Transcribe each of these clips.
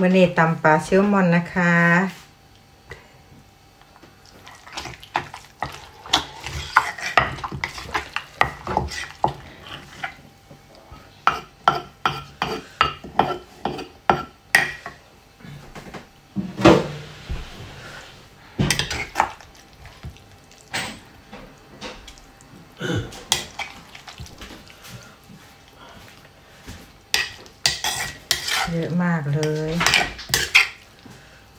มื่อนี้ตำปลาเชลมอนนะคะ เยอะมากเลย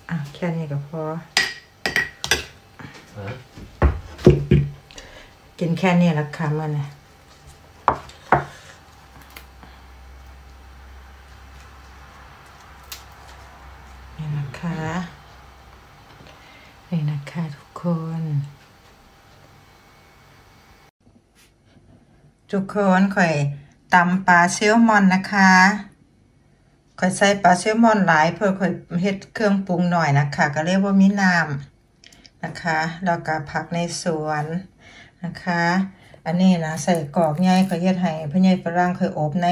อะ แค่นี้ก็พอ กินแค่นี้ละค่ะมื่อนี้นี่นะคะ นี่นะคะทุกคน ทุกคนข่อยตำปลาเซลมอนนะคะ ข่อยใส่ปลาเซลมอนหลายเพื่อข่อยเฮ็ดเครื่องปรุงหน่อยนะคะ ก็เรียกว่ามีน้ำนะคะแล้วก็ผักในสวนนะคะ อันนี้นะใส่กรอกใหญ่ข่อยเฮ็ดให้พ่อใหญ่ฝรั่งเคยอบใน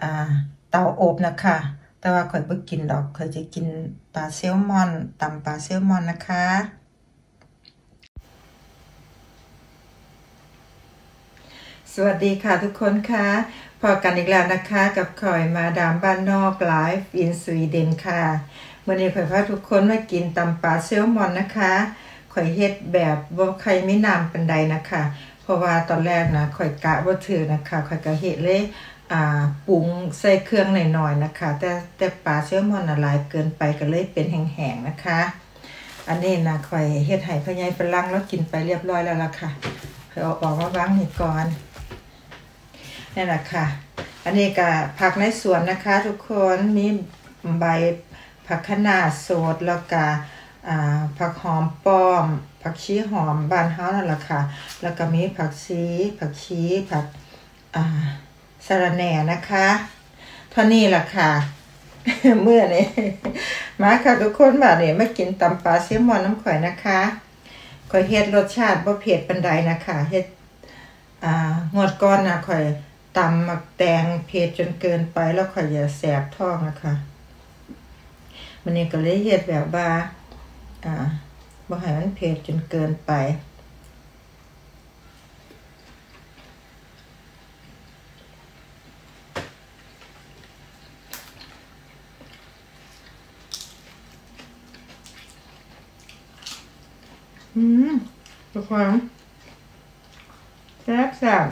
อ่าเตาอบนะคะ แต่ว่าข่อยบ่กินดอกข่อยจะกินปลาเซลมอนตำปลาเซลมอนนะคะ สวัสดีค่ะทุกคนค่ะพอกันอีกแล้วนะคะกับข่อยมาดามบ้านนอกไลฟ์อินสวีเดนค่ะวันนี้ข่อยพาทุกคนมากินตำปลาเซลมอนนะคะข่อยเฮ็ดแบบบ่ใครไม่นำปันใดนะคะ เพราะว่าตอนแรกนะข่อยกะบ่ถือนะคะข่อยก็เฮ็ดเลยอ่าปรุงใส่เครื่องหน่อยๆนะคะ แต่แต่ปลาเซลมอนน่ะหลายเกินไปก็เลยเป็นแห้งๆนะคะ อันนี้นะข่อยเฮ็ดให้พ่อใหญ่ฝรั่งแล้วกินไปเรียบร้อยแล้วล่ะค่ะข่อยเอาออกมาวางนี่ก่อน นี่แหละค่ะ อันนี้ก็ผักในสวนนะคะ ทุกคนมีใบผักคะน้าสดแล้วก็ผักหอมป้อม ผักชีหอมบานเฮานั่นแหละค่ะ แล้วก็มีผักชีผักชีผักสะระแหน่นะคะเท่านี้แหละค่ะเมื่อนี้มาค่ะทุกคนมาเนี่ยมากินตำปลาเซลมอนน้ำข่อยนะคะข่อยเฮ็ดรสชาติบ่เผ็ดปานใดนะคะเฮ็ดงวดก้อนนะข่อย ตำหมักแตงเผ็ดจนเกินไปแล้วข่อยอย่าแสบท้องนะคะมันนี้ก็เลยเฮ็ดแบบว่าอ่าบ่ให้มันเผ็ดจนเกินไปอืมทุกคนแซ่บแซ่บ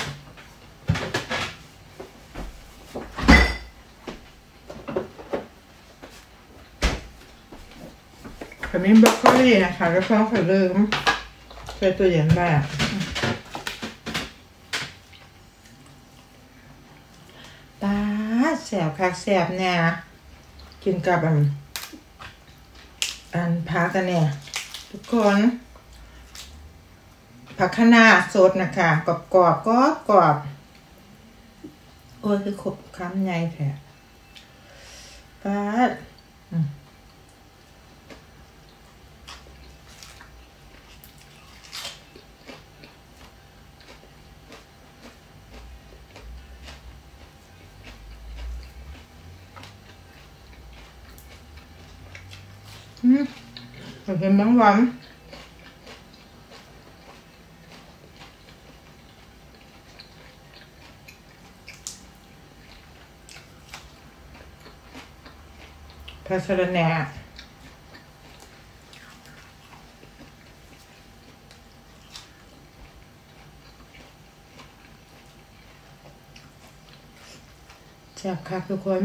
มิ้นบรอกโคลีนะคะแล้วก็ขอลืมใส่ตัวเย็นแบบตาแสบคักแสบเนี่ยกินกับอันอันพักกันเนี่ย ทุกคนผักคะน้าสดนะคะกรอบกรอบกรอบกรอบโอ้ยคือขบคำใหญ่แท้ป้า อยากกินบางวันผักสะระแหน่แซ่บค่ะทุกคน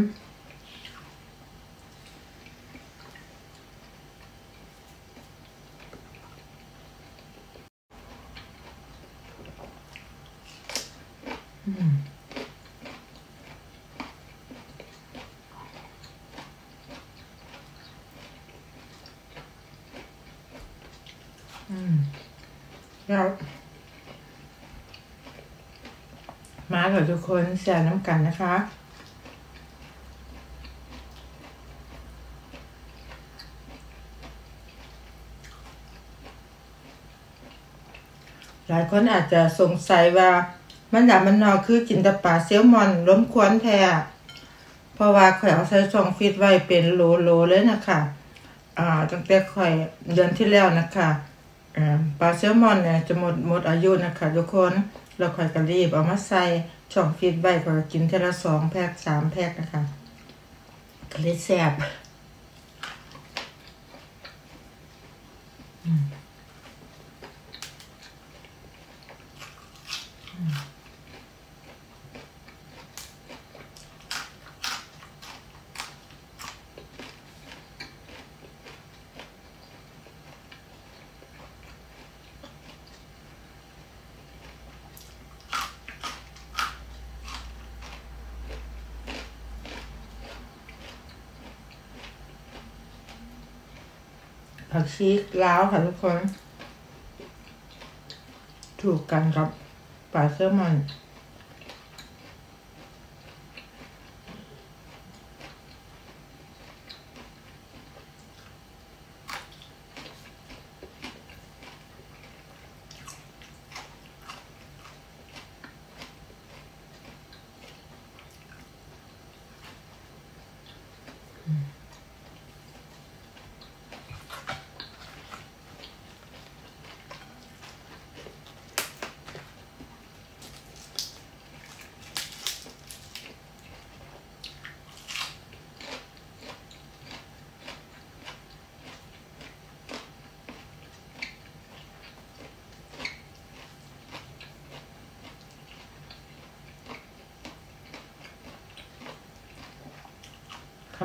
แล้วมากับทุกคนแชร์น้ำกันนะคะหลายคนอาจจะสงสัยว่ามันหนามันนอคือกินต่ปาเซลมอนล้มควนแท้เพราะว่าข่อยเอาใส่ช่องฟิตไว้เป็นโลโลเลยนะคะ อ่าตั้งแต่ข่อยเดือนที่แล้วนะคะ ปลาแซลมอนเนี่ยจะหมดหมดอายุนะคะทุกคนเราค่อยกระรีบเอามาใส่ช่องฟิตไว้ข่อก็กินเทละสองแพ็คสามแพ็คนะคะก็เลยแซ่บ ผักชีล้าวค่ะทุกคน ถูกกันกับปลาแซลมอน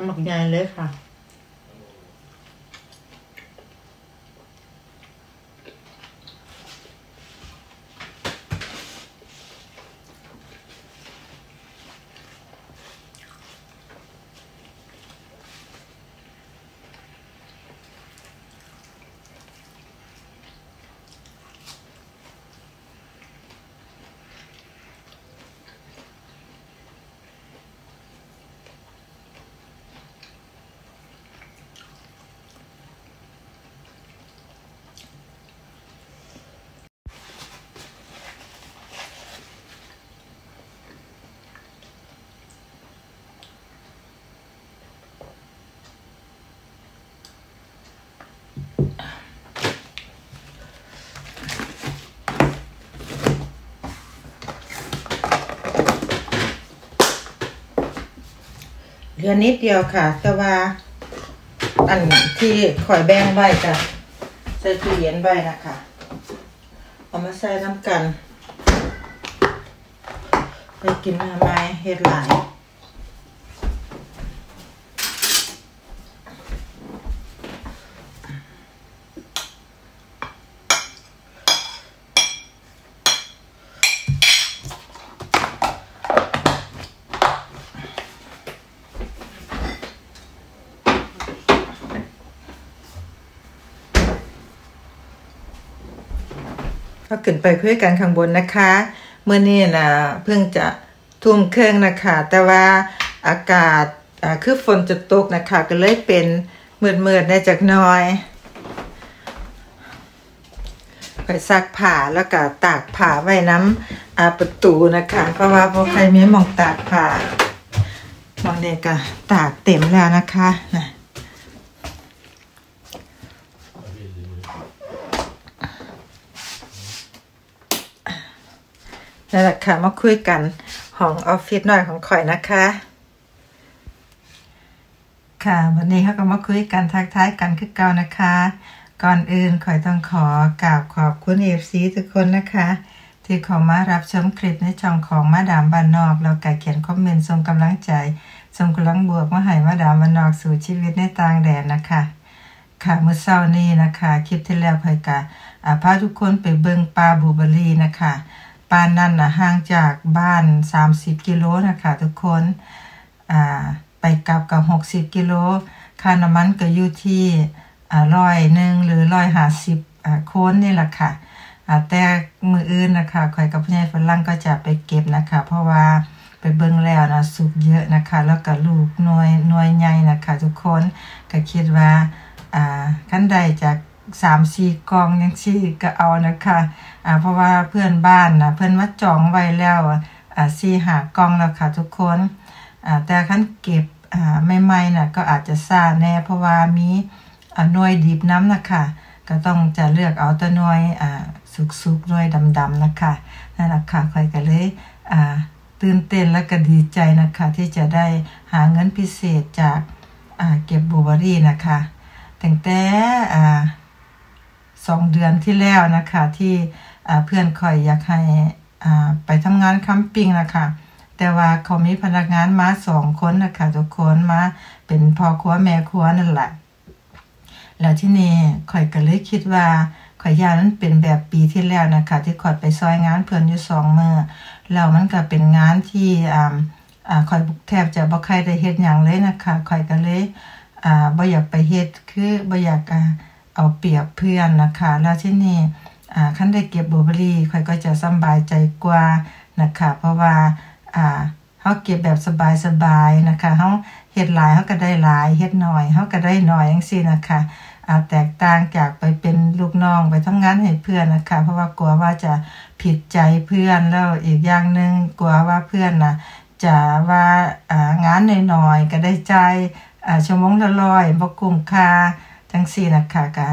ขมักใหญ่เลยค่ะ ลือนิดเดียวค่ะ แต่ว่า อันที่ข่อยแบ่งไว้จ้ะใส่ตู้เย็นไว้นะคะเอามาใส่น้ำกัน ไปกินมาไม้เฮ็ดหลาย ก็ขึ้นไปคุยกันข้างบนนะคะเมื่อนี้นะเพิ่งจะทุ่มเครื่องนะคะ แต่ว่าอากาศคือฝนจะตกนะคะ ก็เลยเป็นมืดๆในจากน้อยไปซักผ้าแล้วก็ตากผ้าไว้น้ำอาประตูนะคะ เพราะว่าพวกใครมีหมองตากผ้ามองเด็กก็ตากเต็มแล้วนะคะนะ นั่นแหละค่ะมาคุยกันของออฟฟิศหน่อยของข่อยนะคะ ค่ะ วันนี้เขาก็มาคุยกันทักทายกันคือเก่านะคะ ก่อนอื่นข่อยต้องขอกราบขอบคุณ FC ทุกคนนะคะ ที่เข้ามารับชมคลิปในช่องของมาดามบานนอกแล้วก็เขียนคอมเมนต์ส่งกำลังใจส่งกำลังบวกมาให้มาดามบานนอกสู่ชีวิตในต่างแดนนะคะค่ะเมื่อเช้านี้นะคะ คลิปที่แล้วพอยกาพาทุกคนไปเบิงปลาบูเบอรี่นะคะ ปลานนั่นนะห่างจากบ้าน 30 กิโลนะคะทุกคนอ่าไปกลับกับ 60 กิโล ค่าน้ำมันก็อยู่ที่อ่าร้อยหนึ่งหรือร้อยห้าสิบอ่าโคนนี่แหละค่ะอ่าแต่มืออื่นนะคะข่อยกับพี่ใหญ่ฝรั่งก็จะไปเก็บนะคะ เพราะว่าไปเบิ่งแล้วนะสุกเยอะนะคะ แล้วก็ลูกน่วยน่วยใหญ่นะคะ ทุกคนก็คิดว่าอ่าขั้นใดจาก สามสี่กองยังสี่ก็เอานะคะอ่าเพราะว่าเพื่อนบ้านนะเพื่อนมาจองไว้แล้วอ่าสี่หากองแล้วค่ะทุกคนอ่าแต่คันเก็บอ่าใหม่ๆน่ะก็อาจจะซาแน่ เพราะว่ามีอ่าหน่วยดิบน้ำนะคะก็ต้องจะเลือกเอาตัวหน่วยอ่าสุกๆหน่วยดำๆนะคะนั่นแหละค่ะคอยก็เลยอ่าตื่นเต้นและก็ดีใจนะคะ ที่จะได้หาเงินพิเศษจากเก็บบูเบอรี่นะคะแตั้งแต่ สองเดือนที่แล้วนะคะที่เพื่อนคอยอยากให้ไปทำงานคัมปิ้งนะคะแต่ว่าเขามีพนักงานมาสองคนนะคะทุกคนมาเป็นพ่อครัวแม่ครัวนั่นแหละ แล้วที่นี่คอยก็เลยคิดว่าขอยยานั้นเป็นแบบปีที่แล้วนะคะ ที่คอยไปซอยงานเพื่อนอยู่สองมือแล้วมันก็เป็นงานที่อ่าอ่าคอยแทบจะบ่ใครได้เฮ็ดอย่างเลยนะคะคอยก็เลยอ่าบ่อยากไปเฮ็ดคือบ่อยาก เอาเปรียบเพื่อนนะคะ แล้วที่นี่อ่าคันได้เก็บบลูเบอรี่ค่อยก็จะสบายใจกว่านะคะ เพราะว่าเฮาเก็บแบบสบายๆนะคะเฮาเฮ็ดหลายเฮาก็ได้หลายเฮ็ดหน้อยเฮาก็ได้หน้อยจังซี่นะคะแตกต่างจากไปเป็นลูกน้องไปทำงานให้เพื่อนนะคะ เพราะว่ากลัวว่าจะผิดใจเพื่อนแล้วอีกอย่างหนึ่งกลัวว่าเพื่อนนะจะว่างานหน้อยๆก็ได้ใจชั่วโมงละร้อยบ่คุ้มค่า จังซี่นะคะก็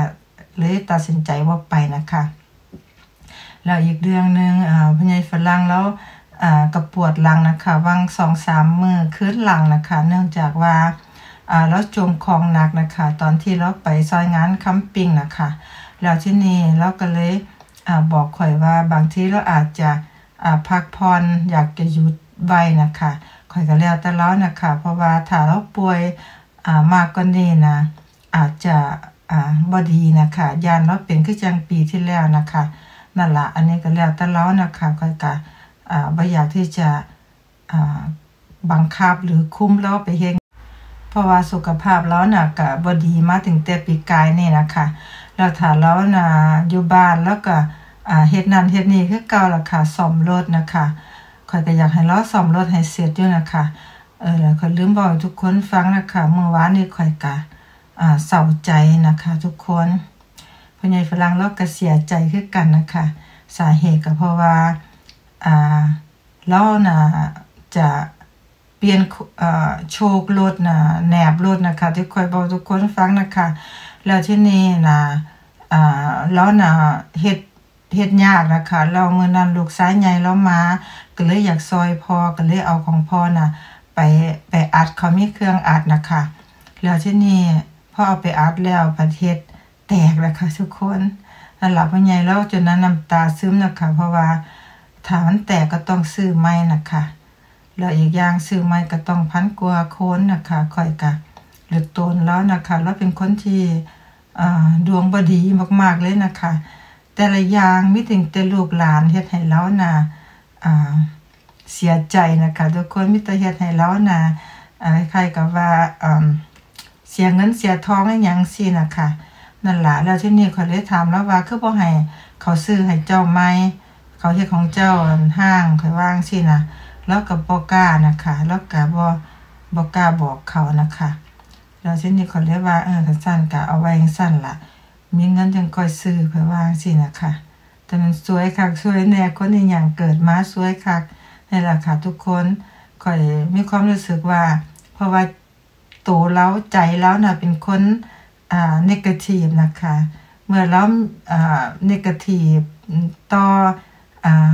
เลยตัดสินใจว่าไปนะคะแล้วอีกเรื่องหนึ่งอ่าพญายฝรั่งแล้วกระปวดหลังนะคะวังสองสามมือขึ้นหลังนะคะ เนื่องจากว่าอ่าแล้วจมคลองหนักนะคะ ตอนที่เราไปซอยงานคัมปิ้งนะคะแล้วที่นี่เราก็เลยอบอกข่อยว่าบางทีเราอาจจะพักผ่อนอยากจะหยุดไว้นะคะข่อยก็แล้วแต่แล้วนะคะ เพราะว่าถ้าเราป่วยมากกว่านี้นะ อาจจะอ่าบอดีนะคะยานเราเป็นคือจังปีที่แล้วนะคะนั่นละอันนี้ก็แล้วแต่แล้วนะคะก็กะอ่าบ่อยากที่จะอ่าบังคับหรือคุ้มเราไปเฮ็ดเพราะว่าสุขภาพเราน่ะก็บ่ดีมาถึงแต่ปีกายนี่นะคะแล้วถ้าเราน่ะอยู่บ้านแล้วก็เฮ็ดนั่นเฮ็ดนี่คือเก่าล่ะค่ะซ่อมรถนะคะข่อยก็อยากให้เราซ่อมรถให้เสร็จอยู่นะคะเออแล้วก็ลืมบอกทุกคนฟังนะคะเมื่อวานนี้ข่อยก็อ่า เศร้าใจนะคะ ทุกคนพ่อใหญ่ฝรั่งเราก็เสียใจคือกันนะคะ สาเหตุก็เพราะว่าอ่าเราน่ะจะเปลี่ยนโชครถนะแหนบรถนะคะ ที่คอยบอกทุกคนฟังนะคะ แล้วที่นี่นะอ่าเราน่ะเฮ็ดเฮ็ดยากนะคะ เราเมื่อนั้นลูกสายใหญ่เรามาก็เลยอยากซอยพอก็เลยเอาของพ่อน่ะไปไปอัดเขามีเครื่องอัดนะคะ แล้วที่นี่ พอเอาไปอัดแล้วประเทศแตกแล้วค่ะทุกคนนั่นหละพ่อใหญ่เราจนนั้นน้ำตาซึมนะคะเพราะว่าถ้ามันแตกก็ต้องซื้อใหม่นะคะแล้วอีกอย่างซื้อใหม่ก็ต้องพันกว่าโคนนะคะค่อยกะหรือตนแล้วนะคะแล้วเป็นคนที่ดวงบดีมากๆเลยนะคะ แต่ละอย่างมิถึงแต่ลูกหลานเฮ็ดให้แล้วนะอ่าเสียใจนะคะทุกคนมิตรเฮ็ดให้แล้วนะอ่าคล้ายกับว่าอ่า เสียเงินเสียทองอย่างสินะคะนั่นแหละแล้วที่นี่เขาเลยถามแล้วว่าคือบ่ให้เขาซื้อให้เจ้าไหมเขาเฮ็ดของเจ้าห้างค่อยว่างสินะแล้วกับบ่กล้านะคะแล้วก็บ่บ่กล้าบอกเขานะคะแล้วที่นี่เขาเรียกว่าเออคันสั้นก็เอาไว้จังสั้นล่ะมีเงินจังค่อยซื้อค่อยว่างสินะคะแต่มันสวยคักสวยแน่คนอีหยังเกิดมาสวยคักนี่แหละค่ะทุกคนค่อยมีความรู้สึกว่า เพราะว่า ตัวเราใจเราน่ะเป็นคนอ่าเนกาทีฟนะคะ เมื่อเราอ่าเนกาทีฟต่ออ่า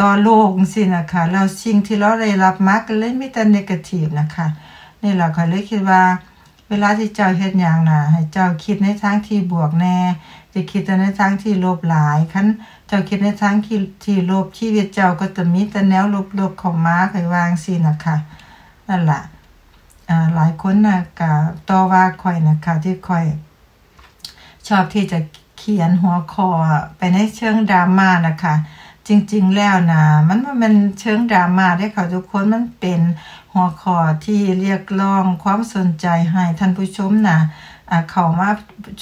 ต่อโลกสินะคะแล้วสิ่งที่เราได้รับมากเลยมีแต่เนกาทีฟนะคะนี่แหละค่ะเลยคิดว่า เวลาที่เจ้าเฮ็ดหยังน่ะให้เจ้าคิดในทางที่บวกแน่จะคิดแต่ในทางที่ลบหลายคันเจ้าคิดในทางที่ที่ลบชีวิตเจ้าก็จะมีแต่แนวลบๆข้ามาค่อยวางสินะคะนั่นแหละ หลายคนนะก็ต่อว่าคอยนะคะที่คอย ชอบที่จะเขียนหัวข้อไปในเชิงดราม่านะคะ จริงๆแล้วนะมันมันเชิงดราม่าได้ค่ะทุกคนมันเป็นหัวข้อที่เรียกร้องความสนใจให้ท่านผู้ชมนะ เขามา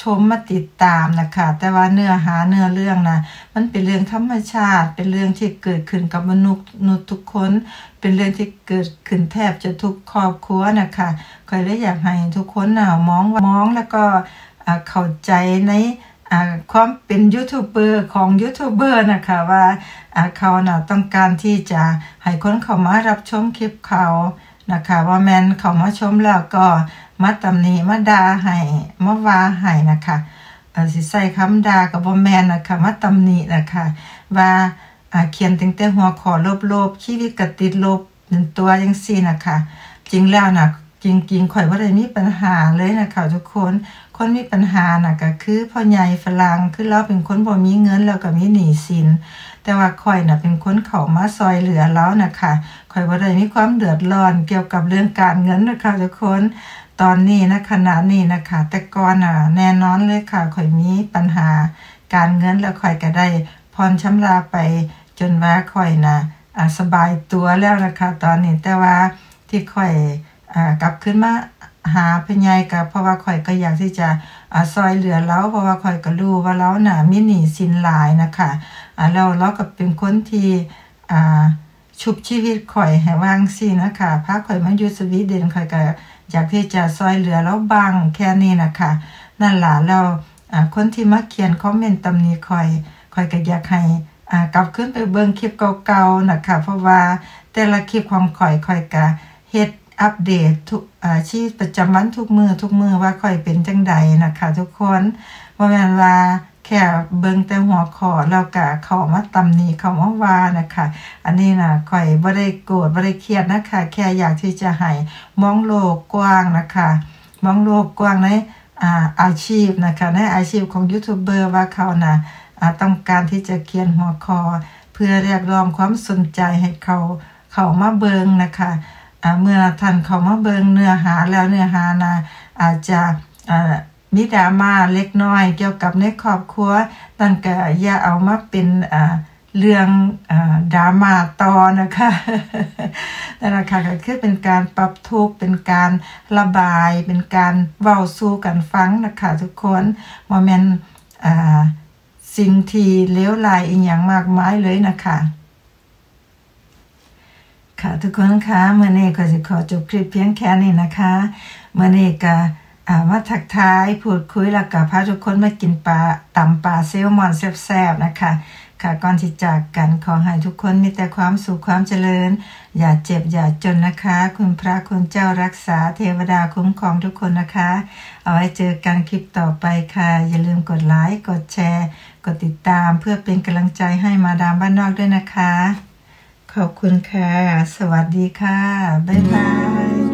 ชมมาติดตามนะคะ แต่ว่าเนื้อหาเนื้อเรื่องนะมันเป็นเรื่องธรรมชาติ เป็นเรื่องที่เกิดขึ้นกับมนุษย์นุษย์ทุกคน เป็นเรื่องที่เกิดขึ้นแทบจะทุกครอบครัวนะคะก็เลยอยากให้ทุกคนนะมองมองแล้วก็เข้าใจในความเป็นยูทูบเบอร์ของยูทูบเบอร์นะคะว่าเขานะ่ะต้องการที่จะให้คนเข้ามารับชมคลิปเขานะคะว่าแมนเขามาชมแล้วก็ มาตำหนิมาด่าให้มาว่าให้นะคะสิใส่คำด่ากับบ่แมนนะคะมาตำหนินะคะว่าเขียนตั้งแต่หัวขอลบๆชีวิตกติดลบเป็นตัวยังซี่นะคะ จริงแล้วนะจริงๆข่อยว่าได้มีปัญหาเลยนะคะทุกคนคนมีปัญหาน่ะก็คือพ่อใหญ่ฝรั่งคือเราเป็นคนบ่มีเงินแล้วก็มีหนี้สิน แต่ว่าข่อยน่ะเป็นคนเขามาซอยเหลือแล้วนะคะข่อยว่าได้มีความเดือดร้อนเกี่ยวกับเรื่องการเงินนะคะทุกคน ตอนนี้นะขณะนี้นะคะ แต่ก่อนน่ะแน่นอนเลยค่ะข่อยมีปัญหาการเงินแล้วข่อยก็ได้พรชำระไปจนว่าข่อยน่ะสบายตัวแล้วนะคะ ตอนนี้แต่ว่าที่ข่อยกลับขึ้นมาหาพญายกับเพราะว่าข่อยก็อยากที่จะอซอยเหลือแล้วเพราะว่าข่อยก็รู้ว่าแล้วน่ะมีหนี้สินหลายนะคะอ่าแล้วเราก็เป็นคนที่อ่าชุบชีวิตข่อยให้ว่างสินะคะพาข่อยมาอยู่สวีเดนข่อยก็ อยากที่จะซอยเหลือแล้วบางแค่นี้นะคะนั่นล่ะแล้วคนที่มาเขียนคอมเมนต์ตำหนิข่อยข่อยก็อยากให้กลับขึ้นไปเบิ่งคลิปเก่าๆนะคะเพราะว่าแต่ละคลิปของข่อยข่อยก็เฮ็ดอัปเดตทุกชีพประจำวันทุกมือทุกมือว่าคอยเป็นจังใดนะคะ ทุกคนว่าแม่นว่า แค่เบิ่งแต่หัวขอแล้วก็เขามาตำหนิเขามาว่านะคะ อันนี้นะค่อยบ่ได้โกรธบ่ได้เครียดนะคะ แค่อยากที่จะให้มองโลกกว้างนะคะ มองโลกกว้างในอาอาชีพนะคะในอาชีพของยูทูบเบอร์ว่าเขานะะต้องการที่จะเขียนหัวคอ เพื่อเรียกร้องความสนใจให้เขาเขามาเบิงนะคะเมื่อท่านเขามาเบิงเนื้อหาแล้วเนื้อหานะอาจจะ มีดราม่าเล็กน้อยเกี่ยวกับในครอบครัวตั้งก็อย่าเอามาเป็นเรื่องดราม่าต่อนะคะนั่นแหละค่ะก็คือเป็นการปรับทุกข์เป็นการระบาย เป็นการเว้าสู้กันฟังนะคะทุกคนโมเมนต์สิ่งที่เลวไหลอีกอย่างมากมายเลยนะคะค่ะทุกคนคะเมื่อนี้ก็จะขอจบคลิปเพียงแค่นี้นะคะเมื่อนี้ก็ มาทักทายพูดคุยแล้วก็พาทุกคนมากินปลาตำปลาเซลมอนแซ่บๆนะคะ ค่ะก่อนที่จากกันขอให้ทุกคนมีแต่ความสุขความเจริญ อย่าเจ็บอย่าจนนะคะ คุณพระคุณเจ้ารักษาเทวดาคุ้มครองทุกคนนะคะ เอาไว้เจอกันคลิปต่อไปค่ะ อย่าลืมกดไลค์กดแชร์ กดติดตามเพื่อเป็นกำลังใจให้มาดามบ้านนอกด้วยนะคะ ขอบคุณค่ะ สวัสดีค่ะบ๊ายบาย